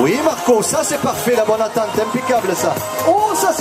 Oui Marco, ça c'est parfait, la bonne attente, impeccable ça. Oh ça